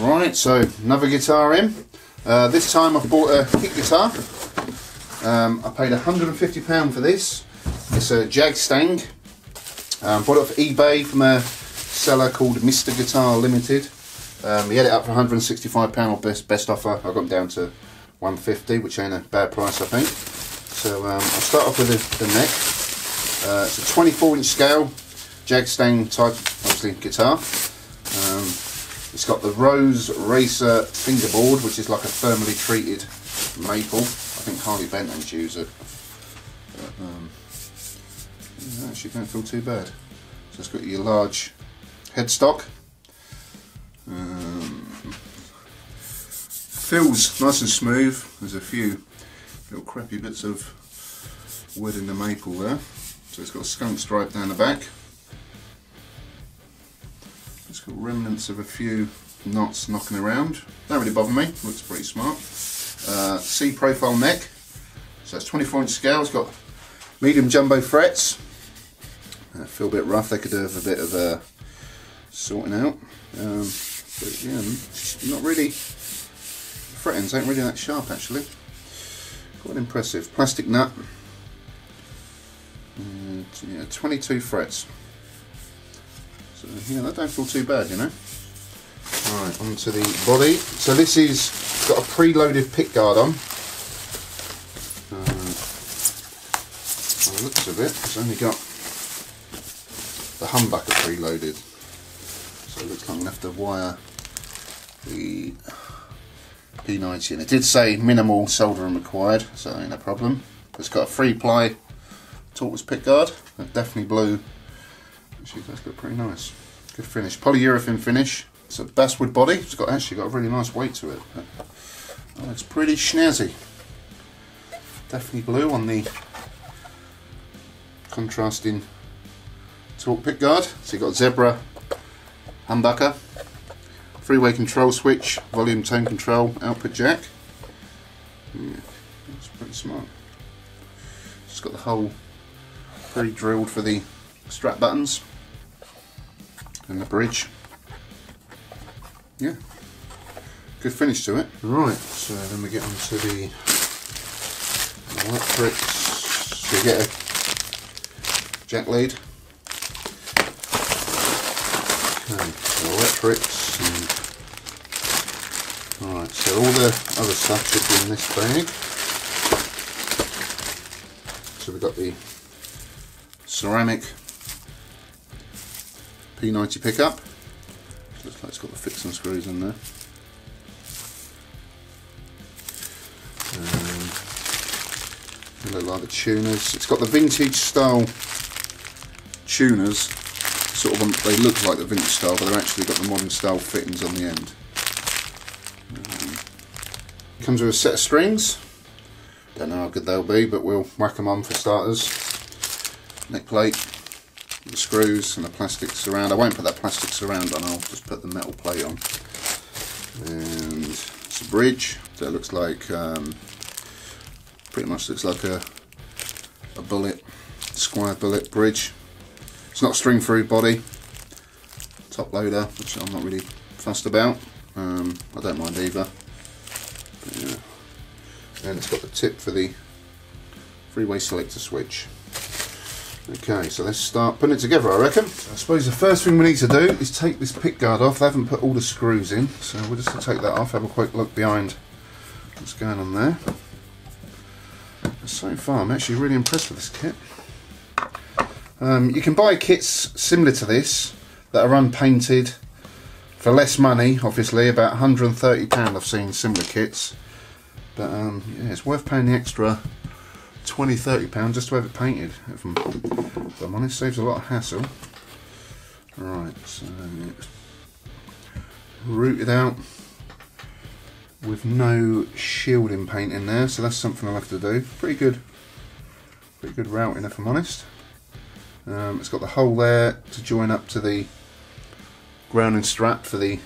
Right, so another guitar in. Uh, this time I've bought a kick guitar. Um, I paid £150 for this. It's a Jag Stang. Um, bought it off eBay from a seller called Mr Guitar Limited. Um, he had it up for £165 or best, best offer. I got him down to 150 which ain't a bad price I think. So um, I'll start off with the, the neck. Uh, it's a 24 inch scale, Jag Stang type, obviously guitar. Um, it's got the Roseacer fingerboard, which is like a thermally treated maple. I think Harley Bentons use it. But, um, actually don't feel too bad. So it's got your large headstock. Um, feels nice and smooth. There's a few little crappy bits of wood in the maple there. So it's got a skunk stripe down the back. Remnants of a few knots knocking around. Don't really bother me, looks pretty smart. Uh, C profile neck, so it's 24 inch scale, it's got medium jumbo frets. I feel a bit rough, they could with a bit of uh, sorting out. Um, but yeah, not really, frettings ain't really that sharp actually. Quite impressive. Plastic nut, and, yeah, 22 frets. So yeah, that don't feel too bad, you know. Right, onto the body. So this is got a preloaded pick guard on. Uh, looks of it, it's only got the humbucker preloaded. So it looks like I'm gonna have to wire the P90 in. It did say minimal soldering required, so ain't a problem. It's got a three ply tortoise pick guard. Definitely blew Actually, that's got pretty nice. Good finish. Polyurethane finish. It's a basswood body. It's got actually got a really nice weight to it. Oh, it's pretty snazzy. Definitely blue on the contrasting torque pick guard. So you've got zebra humbucker, three-way control switch, volume tone control, output jack. Yeah, that's pretty smart. It's got the hole pre-drilled for the strap buttons and the bridge. Yeah, good finish to it. Right, so then we get on to the electrics. So you get a jack lead. Okay, so electrics. Alright, so all the other stuff should be in this bag. So we've got the ceramic P90 pickup. Looks like it's got the fixing screws in there. Um, look like the tuners. It's got the vintage style tuners. Sort of, on, they look like the vintage style, but they've actually got the modern style fittings on the end. Um, comes with a set of strings. Don't know how good they'll be, but we'll whack them on for starters. Neck plate, the screws and the plastic surround. I won't put that plastic surround on, I'll just put the metal plate on. And it's a bridge that looks like, um, pretty much looks like a, a bullet, square bullet bridge. It's not string through body, top loader, which I'm not really fussed about. Um, I don't mind either. But yeah. And it's got the tip for the three-way selector switch. Okay, so let's start putting it together, I reckon. I suppose the first thing we need to do is take this pick guard off. They haven't put all the screws in, so we're just take that off, have a quick look behind what's going on there. So far, I'm actually really impressed with this kit. Um, you can buy kits similar to this that are unpainted for less money, obviously, about £130 I've seen similar kits. But um, yeah, it's worth paying the extra 20 30 pounds just to have it painted if I'm, if I'm honest. Saves a lot of hassle. Right so rooted out with no shielding paint in there so that's something I'll have to do. Pretty good pretty good routing if I'm honest. Um, it's got the hole there to join up to the grounding strap for the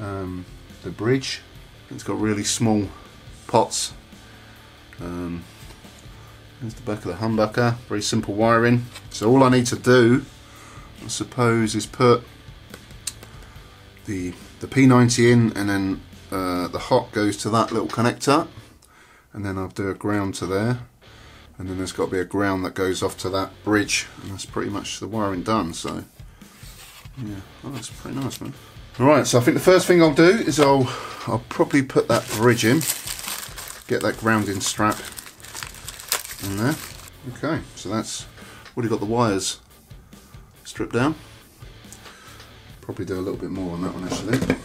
um, the bridge. It's got really small pots. Um, there's the back of the humbucker, very simple wiring. So all I need to do, I suppose, is put the the P90 in and then uh, the hot goes to that little connector. And then I'll do a ground to there. And then there's got to be a ground that goes off to that bridge. And that's pretty much the wiring done so. Yeah oh, that's pretty nice man. Alright so I think the first thing I'll do is I'll I'll probably put that bridge in. Get that grounding strap in there. Okay so that's already got the wires stripped down? Probably do a little bit more on that one actually.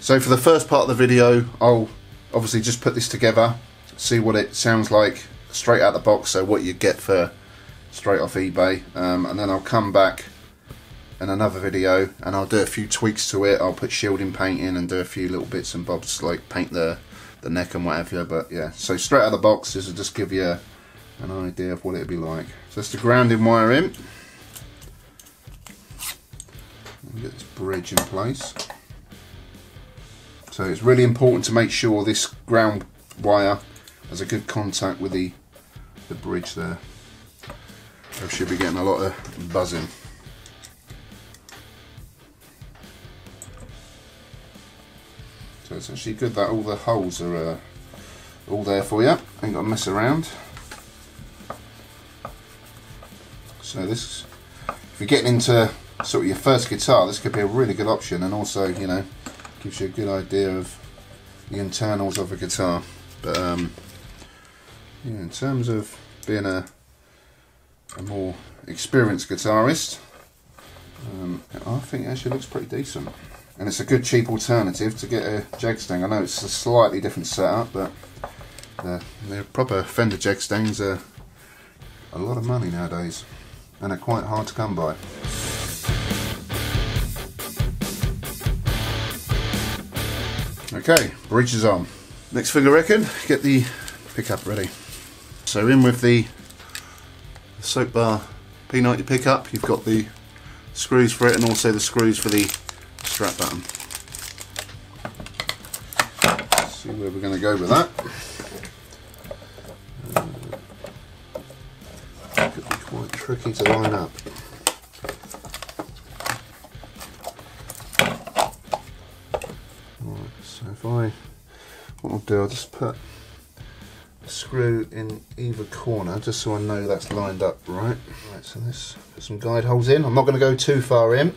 So for the first part of the video, I'll obviously just put this together, see what it sounds like straight out of the box, so what you get for straight off eBay, um, and then I'll come back in another video and I'll do a few tweaks to it. I'll put shielding paint in and do a few little bits and bobs like paint the, the neck and whatever, but yeah. So straight out of the box, this will just give you an idea of what it'd be like. So that's the grounding wire in. Get this bridge in place. So it's really important to make sure this ground wire has a good contact with the, the bridge there. I should be getting a lot of buzzing. So it's actually good that all the holes are uh, all there for you. Ain't got to mess around. So this, if you're getting into sort of your first guitar, this could be a really good option, and also you know gives you a good idea of the internals of a guitar. But um, yeah, in terms of being a, a more experienced guitarist, um, I think it actually looks pretty decent. And it's a good cheap alternative to get a jag stang. I know it's a slightly different setup, but the, the proper Fender jag stangs are a lot of money nowadays, and are quite hard to come by. Okay, bridge is on. Next thing I reckon, get the pickup ready. So in with the soap bar P90 pickup, you've got the screws for it and also the screws for the strap button. Let's see where we're going to go with that. Uh, could be quite tricky to line up. So, if I, what I'll do, I'll just put a screw in either corner just so I know that's lined up right. Right, so let's put some guide holes in. I'm not going to go too far in.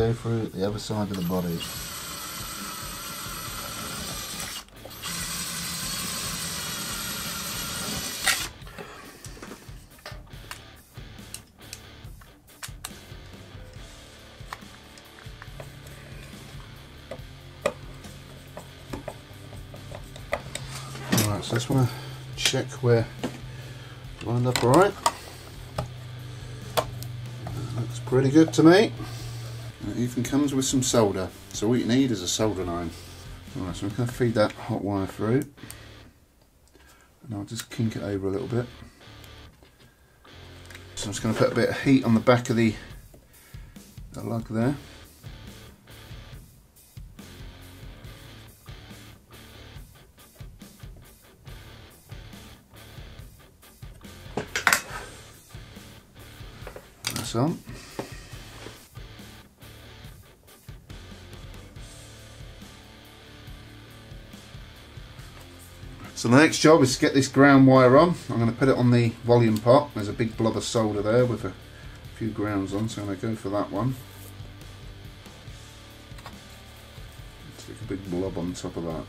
Go through the other side of the body. Alright, so I just want to check where lined up all right. Looks pretty good to me. Even comes with some solder. So what you need is a soldering iron. Alright, so I'm going to feed that hot wire through. And I'll just kink it over a little bit. So I'm just going to put a bit of heat on the back of the, the lug there. So the next job is to get this ground wire on. I'm going to put it on the volume pot. There's a big blob of solder there with a few grounds on, so I'm going to go for that one. Stick a big blob on top of that.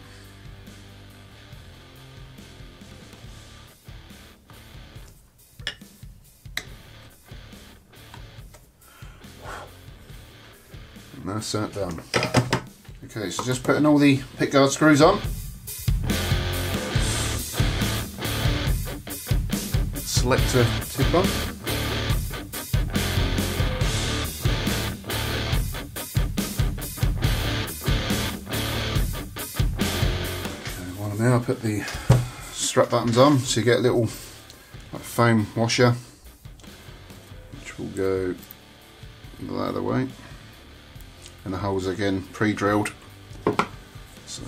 And that's that done. Okay, so just putting all the pickguard screws on. Selector tip on. Okay, well now I put the strap buttons on so you get a little like, foam washer which will go the other way and the holes again pre-drilled so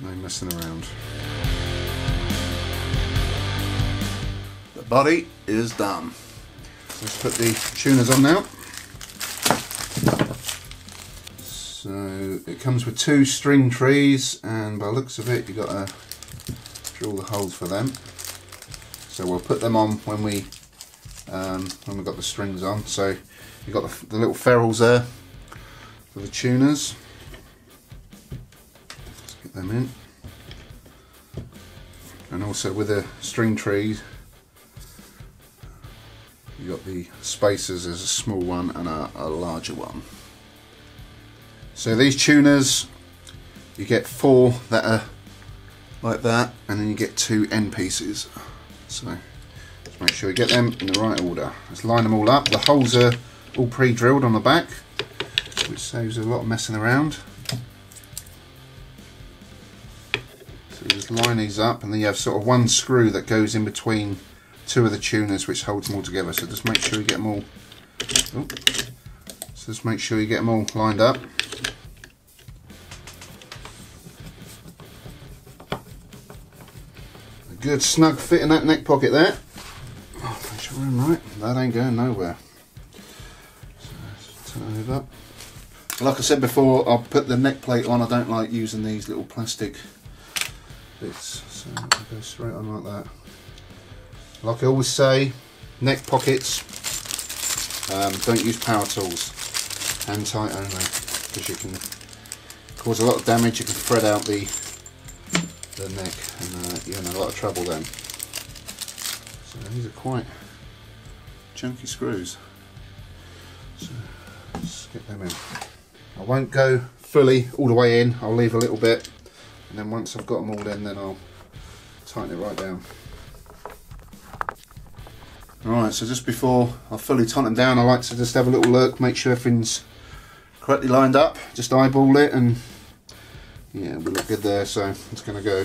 No messing around. The body is done. Let's put the tuners on now. So it comes with two string trees and by looks of it you've got to drill the holes for them. So we'll put them on when we um, when we've got the strings on. So you've got the, the little ferrules there for the tuners. Let's get them in. And also with the string trees you've got the spacers, there's a small one and a, a larger one. So these tuners, you get four that are like that, and then you get two end pieces. So let's make sure we get them in the right order. Let's line them all up. The holes are all pre-drilled on the back, which saves a lot of messing around. So just line these up, and then you have sort of one screw that goes in between two of the tuners, which holds them all together. So just make sure you get them all. Oh, so just make sure you get them all lined up. A good snug fit in that neck pocket there. Oh, make sure I'm right. That ain't going nowhere. So turn it up. Like I said before, I'll put the neck plate on. I don't like using these little plastic bits. So I'll go straight on like that. Like I always say, neck pockets, um, don't use power tools. Hand tight only, because you can cause a lot of damage. You can thread out the the neck, and uh, you're in a lot of trouble then. So these are quite chunky screws. So let's get them in. I won't go fully all the way in. I'll leave a little bit, and then once I've got them all in, then I'll tighten it right down. Alright, so just before I fully tighten them down, I like to just have a little look, make sure everything's correctly lined up. Just eyeball it and yeah, we look good there. So it's going to go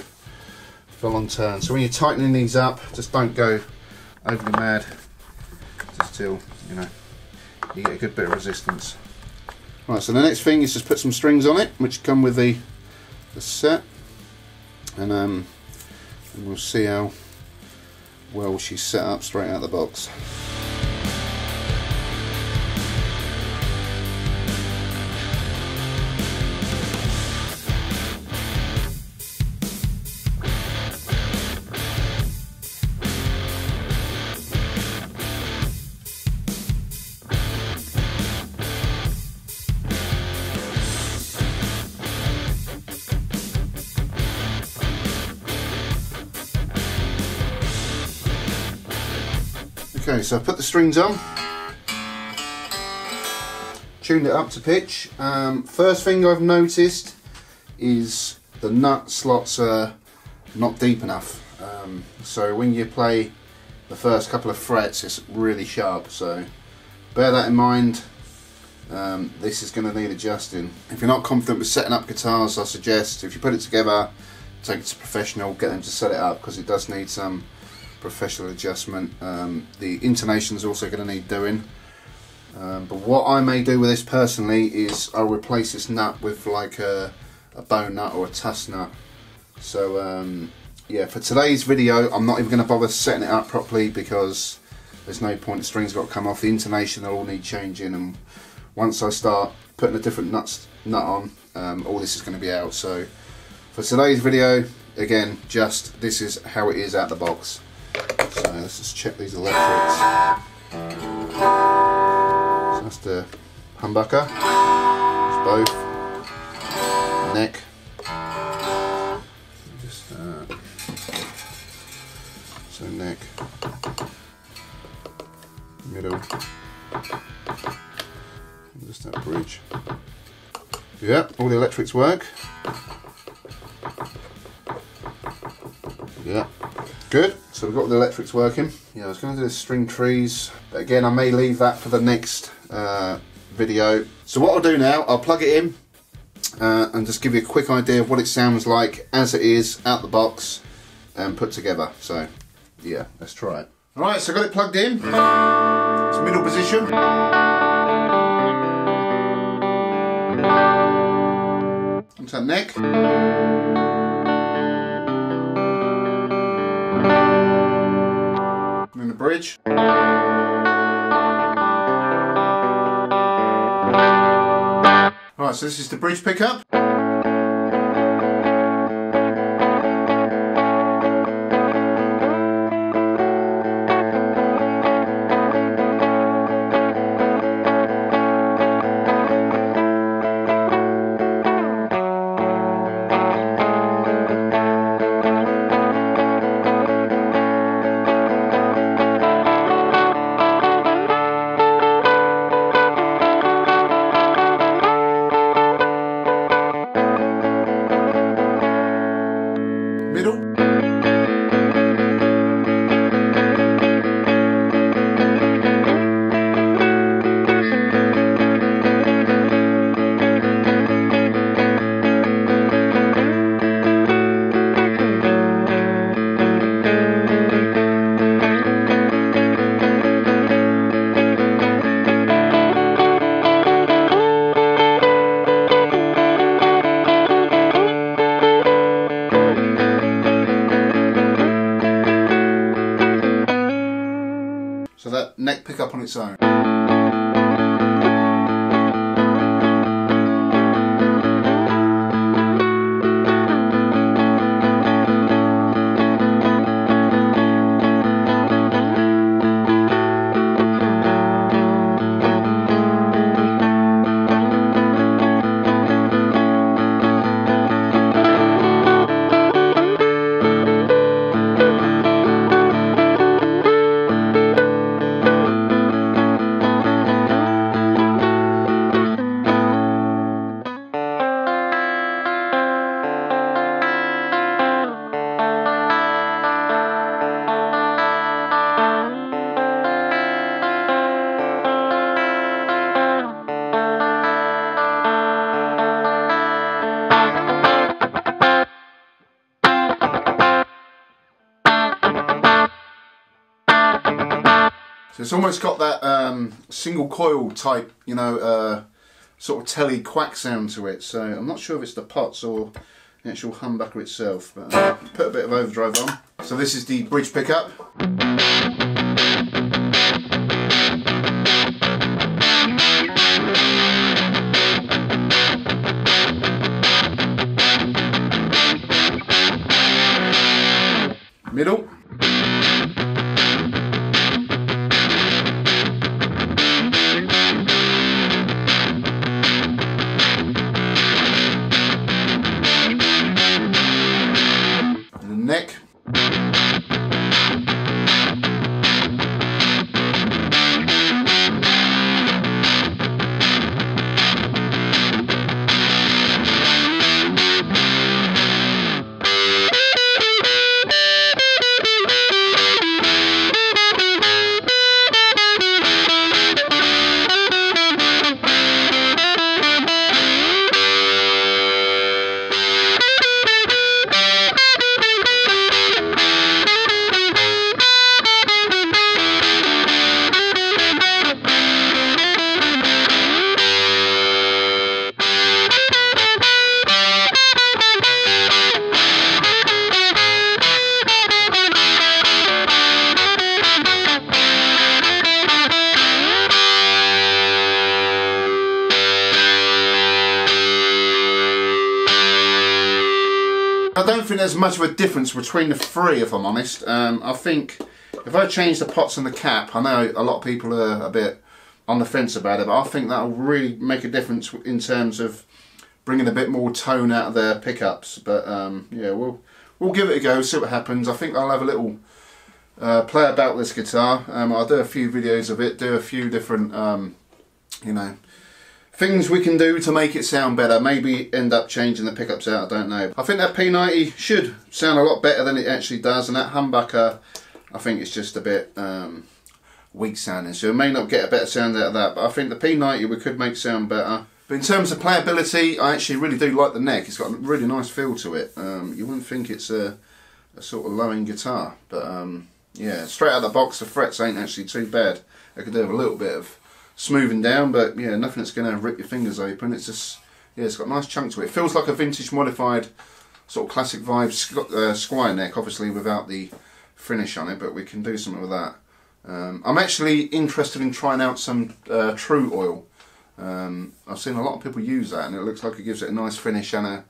full on turn. So when you're tightening these up, just don't go overly mad. Just till, you know, you get a good bit of resistance. Right, so the next thing is just put some strings on it, which come with the, the set. And, um, and we'll see how well she's set up straight out of the box. Okay, so I put the strings on, tuned it up to pitch. Um, first thing I've noticed is the nut slots are not deep enough. Um, so when you play the first couple of frets, it's really sharp. So bear that in mind. Um, this is going to need adjusting. If you're not confident with setting up guitars, I suggest if you put it together, take it to a professional, get them to set it up because it does need some professional adjustment. Um, the intonation is also going to need doing. Um, but what I may do with this personally is I'll replace this nut with like a, a bone nut or a TUSQ nut. So um, yeah, for today's video I'm not even going to bother setting it up properly because there's no point, the strings got to come off, the intonation will all need changing and once I start putting a different nuts, nut on, um, all this is going to be out. So for today's video, again, just this is how it is out the box. So let's just check these electrics. So that's the humbucker. It's both. Neck. Just uh, so neck. Middle. Just that bridge. Yeah, all the electrics work. Yeah, good. So we've got the electrics working. Yeah, I was going to do the string trees, but again, I may leave that for the next uh, video. So what I'll do now, I'll plug it in uh, and just give you a quick idea of what it sounds like as it is out the box and put together. So yeah, let's try it. All right, so I got it plugged in. It's middle position. Onto that neck. Bridge. Right, so this is the bridge pickup. Its. It's almost got that um, single coil type, you know, uh, sort of Tele quack sound to it. So I'm not sure if it's the pots or the actual humbucker itself, but uh, put a bit of overdrive on. So this is the bridge pickup. I don't think there's much of a difference between the three, if I'm honest. Um, I think if I change the pots and the cap, I know a lot of people are a bit on the fence about it, but I think that'll really make a difference in terms of bringing a bit more tone out of their pickups. But um, yeah, we'll we'll give it a go, see what happens. I think I'll have a little uh, play about this guitar. Um, I'll do a few videos of it, do a few different, um, you know, things we can do to make it sound better. Maybe end up changing the pickups out, I don't know. I think that P90 should sound a lot better than it actually does, and that humbucker, I think it's just a bit um, weak sounding. So it may not get a better sound out of that, but I think the P90 we could make sound better. But in terms of playability, I actually really do like the neck. It's got a really nice feel to it. Um, you wouldn't think it's a, a sort of low-end guitar, but um, yeah, straight out of the box, the frets ain't actually too bad. I could do with a little bit of smoothing down, but yeah, nothing that's going to rip your fingers open. It's just, yeah, it's got a nice chunk to it. It feels like a vintage modified sort of classic vibe uh, Squier neck, obviously without the finish on it, but we can do something with that. Um, I'm actually interested in trying out some uh, Tru-Oil. Um, I've seen a lot of people use that and it looks like it gives it a nice finish and a,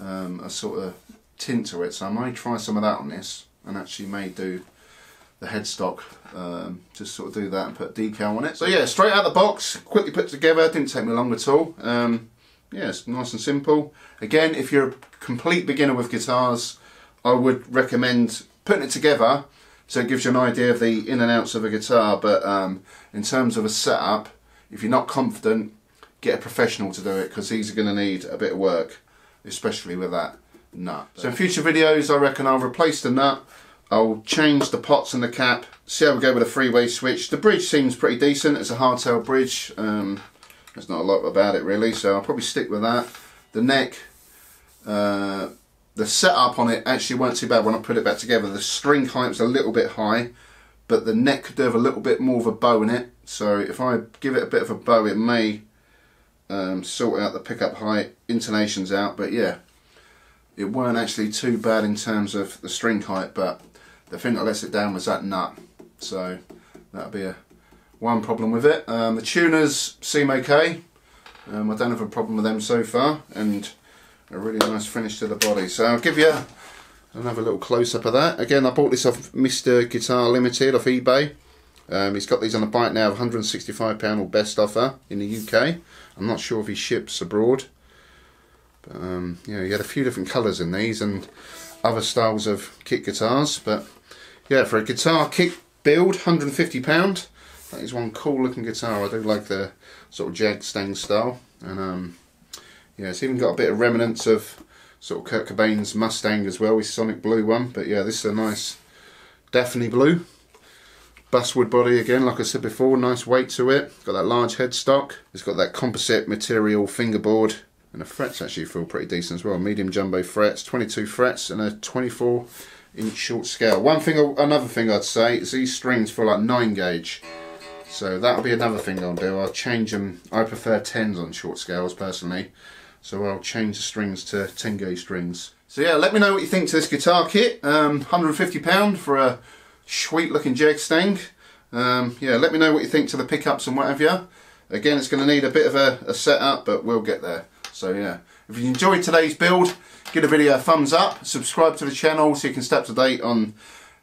um, a sort of tint to it. So I may try some of that on this and actually may do the headstock, um, just sort of do that and put decal on it. So yeah, straight out of the box, quickly put together, didn't take me long at all. Um, yeah, it's nice and simple. Again, if you're a complete beginner with guitars, I would recommend putting it together so it gives you an idea of the in and outs of a guitar. But um, in terms of a setup, if you're not confident, get a professional to do it because these are going to need a bit of work, especially with that nut. So in future videos, I reckon I'll replace the nut. I'll change the pots and the cap, see how we go with a three-way switch. The bridge seems pretty decent. It's a hardtail bridge. Um, there's not a lot about it really, so I'll probably stick with that. The neck, uh, the setup on it actually weren't too bad when I put it back together. The string height's a little bit high, but the neck could have a little bit more of a bow in it. So if I give it a bit of a bow, it may um, sort out the pickup height, intonations out. But yeah, it weren't actually too bad in terms of the string height, but the thing that lets it down was that nut. So that'll be a one problem with it. Um, the tuners seem okay. Um, I don't have a problem with them so far, and a really nice finish to the body. So I'll give you another little close-up of that. Again, I bought this off Mr. Guitar Limited off eBay. Um, he's got these on eBay now of £165 or best offer in the UK. I'm not sure if he ships abroad. But um, yeah, he had a few different colours in these and other styles of kit guitars. But yeah, for a guitar kick build, £150. That is one cool looking guitar. I do like the sort of Jag Stang style. And um, yeah, it's even got a bit of remnants of sort of Kurt Cobain's Mustang as well, his Sonic Blue one. But yeah, this is a nice Daphne Blue. Basswood body again, like I said before, nice weight to it. Got that large headstock. It's got that composite material fingerboard. And the frets actually feel pretty decent as well. Medium jumbo frets, 22 frets and a 24 inch short scale. One thing, another thing I'd say is these strings for like 9 gauge. So that'll be another thing I'll do. I'll change them. I prefer 10s on short scales personally. So I'll change the strings to 10 gauge strings. So yeah, let me know what you think to this guitar kit. Um, £150 for a sweet looking Jag Stang. Um, yeah, let me know what you think to the pickups and whatever. Again, it's going to need a bit of a, a setup, but we'll get there. So yeah, if you enjoyed today's build, give the video a thumbs up, subscribe to the channel so you can stay up to date on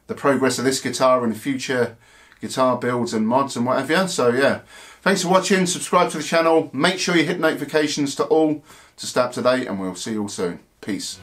the progress of this guitar and future guitar builds and mods and whatever. So yeah, thanks for watching, subscribe to the channel, make sure you hit notifications to all to stay up to date and we'll see you all soon. Peace.